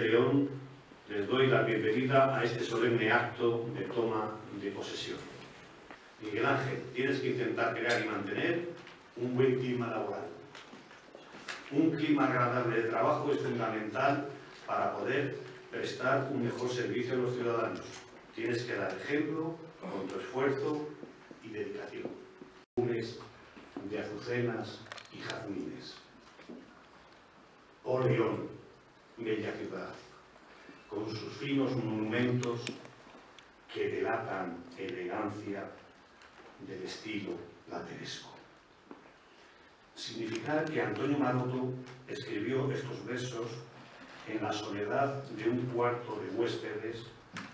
León, les doy la bienvenida a este solemne acto de toma de posesión. Miguel Ángel, tienes que intentar crear y mantener un buen clima laboral. Un clima agradable de trabajo es fundamental para poder prestar un mejor servicio a los ciudadanos. Tienes que dar ejemplo con tu esfuerzo y dedicación. De azucenas y jazmines. Oh León, bella ciudad, con sus finos monumentos que delatan elegancia del estilo lateresco. Significar que Antonio Maroto escribió estos versos en la soledad de un cuarto de huéspedes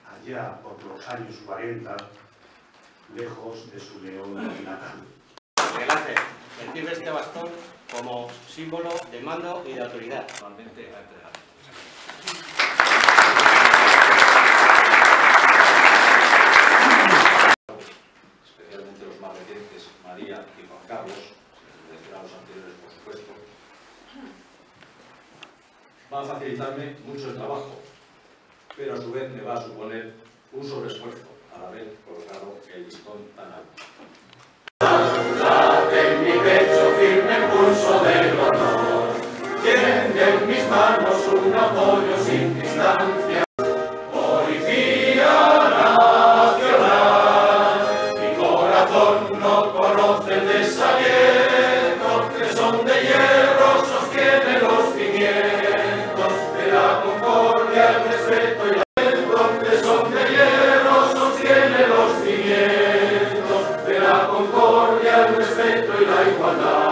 allá por los años 40, lejos de su León natal. Adelante, recibe este bastón como símbolo de mando y de autoridad. Anteriores por supuesto, va a facilitarme mucho el trabajo, pero a su vez me va a suponer un sobreesfuerzo al haber colocado el listón tan alto. En mi pecho firme el pulso del honor, tiende en mis manos un apoyo sin distancia. el respeto y la igualdad.